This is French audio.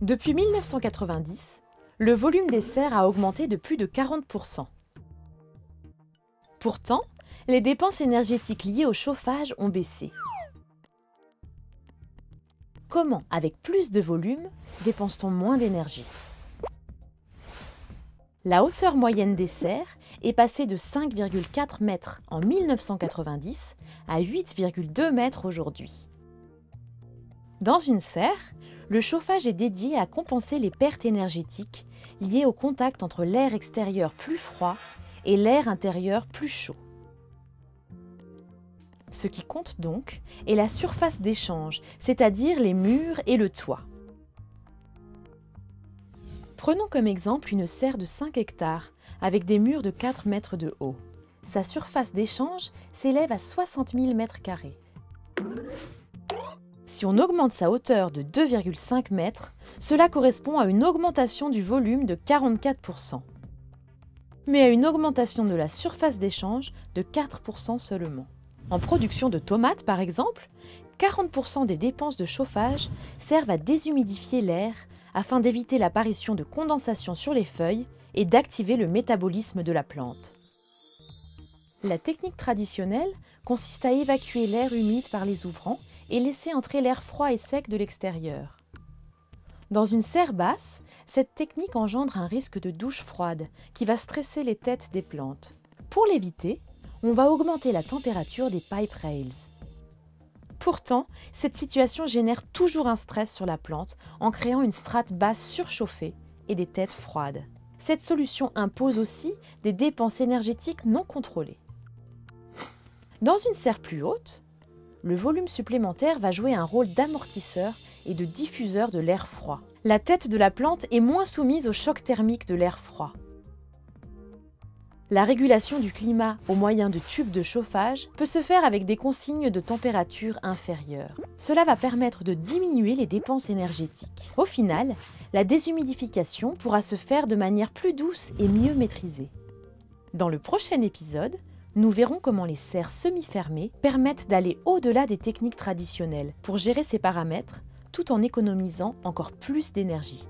Depuis 1990, le volume des serres a augmenté de plus de 40%. Pourtant, les dépenses énergétiques liées au chauffage ont baissé. Comment, avec plus de volume, dépense-t-on moins d'énergie? La hauteur moyenne des serres est passée de 5,4 mètres en 1990 à 8,2 mètres aujourd'hui. Dans une serre, le chauffage est dédié à compenser les pertes énergétiques liées au contact entre l'air extérieur plus froid et l'air intérieur plus chaud. Ce qui compte donc est la surface d'échange, c'est-à-dire les murs et le toit. Prenons comme exemple une serre de 5 hectares avec des murs de 4 mètres de haut. Sa surface d'échange s'élève à 60 000 mètres carrés. Si on augmente sa hauteur de 2,5 mètres, cela correspond à une augmentation du volume de 44%, mais à une augmentation de la surface d'échange de 4% seulement. En production de tomates, par exemple, 40% des dépenses de chauffage servent à déshumidifier l'air afin d'éviter l'apparition de condensation sur les feuilles et d'activer le métabolisme de la plante. La technique traditionnelle consiste à évacuer l'air humide par les ouvrants et laisser entrer l'air froid et sec de l'extérieur. Dans une serre basse, cette technique engendre un risque de douche froide qui va stresser les têtes des plantes. Pour l'éviter, on va augmenter la température des pipe rails. Pourtant, cette situation génère toujours un stress sur la plante en créant une strate basse surchauffée et des têtes froides. Cette solution impose aussi des dépenses énergétiques non contrôlées. Dans une serre plus haute, le volume supplémentaire va jouer un rôle d'amortisseur et de diffuseur de l'air froid. La tête de la plante est moins soumise au choc thermique de l'air froid. La régulation du climat au moyen de tubes de chauffage peut se faire avec des consignes de température inférieures. Cela va permettre de diminuer les dépenses énergétiques. Au final, la déshumidification pourra se faire de manière plus douce et mieux maîtrisée. Dans le prochain épisode, nous verrons comment les serres semi-fermées permettent d'aller au-delà des techniques traditionnelles pour gérer ces paramètres tout en économisant encore plus d'énergie.